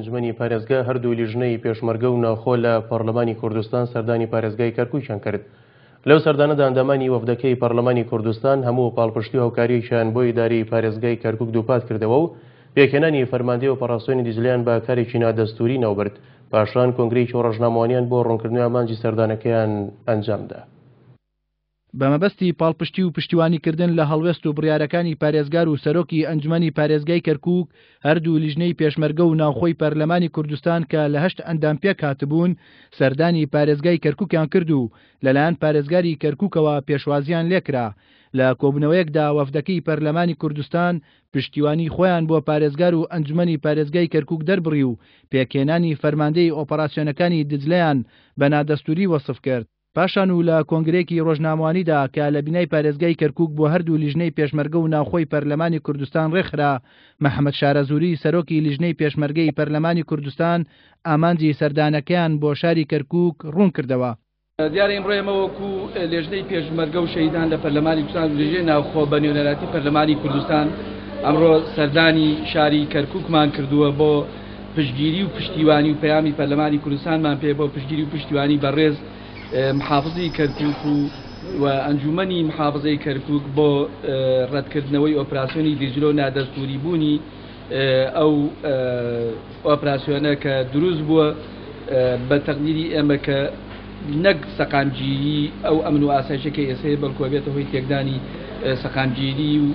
ئەنجومەنی پارێزگا هەردوو لیژنەی پێشمەرگە و ناوخۆ لە پەرلەمانی کوردستان سەردانی پارێزگای کەرکووکیان کرد لەو سەردانەدا ئەندامانی وەفدەکەی پەرلەمانی کوردستان هەموو پاڵپشتی و هاوکاریەکیان بۆ ئیداری پارێزگای کەرکک دووپات کردەوە و پێکهێنانی فەرماندەی و پەڕاستۆنی دیجلیان بە کارێکی نادەستوری ناوبرد پاشان کۆنگرێکی و ڕژنامەوانیان بۆ ڕوونکردنی ئامانجی سەردانەکەیان ئەنجامدا. بە مەبەستی پاڵپشتی و پشتیوانیکردن لە هەڵوێست و بڕیارەکانی پارێزگار و سەرۆکی ئەنجومەنی پارێزگای کەرکووک، هەردوو لیژنەی پێشمەرگە و ناوخۆی پەرلەمانی کوردستان کە لە هەشت ئەندام پێکهاتبوون، سەردانی پارێزگای کەرکووکیان کرد و لەلایەن پارێزگاری کەرکووکەوە پێشوازییان لێکرا. لە کۆبوونەوەیەکدا وەفدەکەی پەرلەمانی کوردستان پشتیوانیی خۆیان بۆ پارێزگار و ئەنجومەنی پارێزگای کەرکووک دەربڕی و پێکهێنانی فەرماندەی ئۆپەراسیۆنەکانی دجلەیان بە نادەستووری وەسف کرد. پاشان و لە کۆنگرەیەکی ڕۆژنامەوانیدا کە لە بینای پارێزگای کەرکووک بۆ هەردوو لیژنەی پێشمەرگە و ناوخۆی پەرلەمانی کوردستان ڕێکخرا، مەحمەد شارەزووری سەرۆکی لیژنەی پێشمەرگەی پەرلەمانی کوردستان ئامانجی سەردانەکەیان بۆ شاری کەرکووک ڕوون کردەوە. دیارە ئیمڕۆ ئێمە وەکو لێژنەی پێشمەرگە و شەهیدان لە پەرلەمانی کوردستان و لیژنەی ناوخۆ بە نوێنەراتی پەرلەمانی کوردستان ئەمڕۆ سەردانی شاری کەرکووکمان کردووە بۆ پشتگیری و پشتیوانی و پەیامی پەرلەمانی کوردستانمان پێ بۆ پشتگیری و پشتیوانی بەڕێز محافزی کەرکوک و و ئەنجومەنی محافزەی کەرکوک بۆ ڕەتکردنەوەی ئۆپراسسیۆنی دیجلۆ و نادەستوری بوونی ئەو ئۆپراسسیۆنە کە دروست بووە بە تەقدیری ئێمە کە نەک سەقامگیری ئەو ئەمن و ئاسایشەکە ئێسەیە بەڵکوە بێتە هۆی تێکدانی سەقامگیری و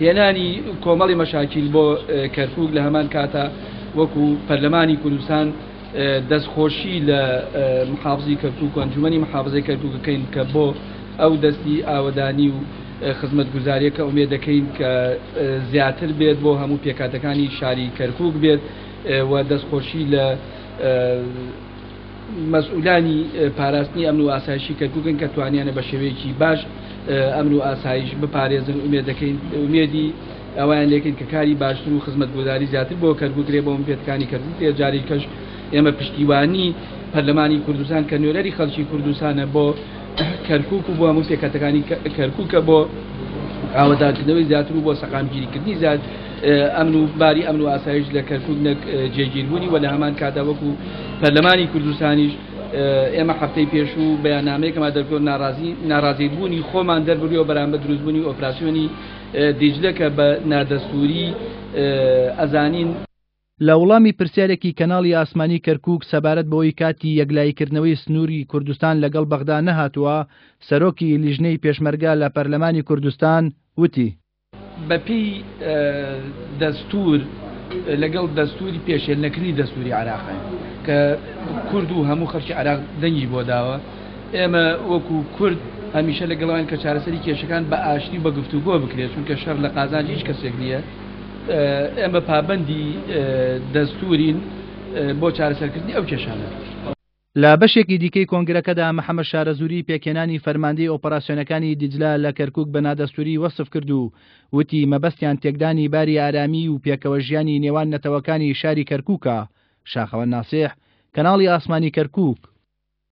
هێنانی کۆمەڵی مەشاکیل بۆ کەرکوک لە هەمان کاتا وەکو پەرلەمانی کوردستان دەست خۆشی لە محافزی کەرکوک و ئەنجومەنی محافزەی کەرکوک بکەین کە بۆ ئەو دەستی ئاوەدانی و خزمەت گوزاریە کە ئومێد دەکەین کە زیاتر بێت بۆ هەموو پێکاتەکانی شاری کەرکوک بێت و دەست خۆشی لە مەسئولانی پاراستنی ئەمن و ئاسایشی کەرکوکن کە توانیانە بە شێوەیەکی باش ئەمن و ئاسایش بپارێزن ئومێد دەکەین ئومێدی ئەوەیان لێکن کە کاری باشتر و خزمەتگوزاری زیاتر بۆ کەرکوک کرێ بۆ مپێتکانی کەرکوک کرێ جاری کەش ئێمە پشتیوانی پەرلەمانی کوردستان کە نوێنەری خەڵکی کوردستانە بۆ کەرکوک و بۆ هەموو پێکەتەکانی کەرکوکە بۆ ئاوەدانکردنەوەی زیاتر و بۆ سەقامگیریکردنی زیاد ئەمن و باری ئەمن و ئاسایش لە کەرکک نەک جێگیربوونی وە لە هەمان کادا وەکو پەرلەمانی کوردستانیش ئێمە هەفتەی پێشوو بەیانامەیەکەما دەرکۆن ناڕازی ناڕازی بوونی خۆمان دەربریەوە بەرامبە دروستبوونی ئۆپراسسیۆنی دیجلە کە بە نادەستوری ئەزانین لە وڵامی پرسیارێکی کەناڵی ئاسمانی کەرکوک سەبارەت بەوەی کاتی یەکلاییکردنەوەی سنووری کوردستان لەگەڵ بەغدا نەهاتووە، سەرۆکی لیژنەی پێشمەرگە لە پەرلەمانی کوردستان وتی، بەپێی دەستوور لەگەڵ دەستووری پێشێلنەکردنی دەستووری عێراقە کە کورد و هەموو خەرکی عێراق دەنگی بۆ داوە ئێمە وەکو کورد هەمیشە لەگەڵوان کە چارەسەری کێشەکان بە ئاشتی و بە گفتوگۆ بکرێت چونکە شەر لە قازانج هیچ کەسێک نییە ئێمە پابندی دەستورین بۆ چارەسەرکردنی ئەو کێشانە لە بەشێکی دیکەی کۆنگرەکەدا محەمەد شارەزووری پێکهێنانی فەرماندەی ئۆپەراسیۆنەکانی دیجلە لە کەرکووک بە نادەستووری وەسف کرد و وتی مەبەستیان تێکدانی باری ئارامیی و پێکەوەژیانی نێوان نەتەوەکانی شاری کەرکووکە شاخەوان ناسیح، کەناڵی ئاسمانی کەرکووک.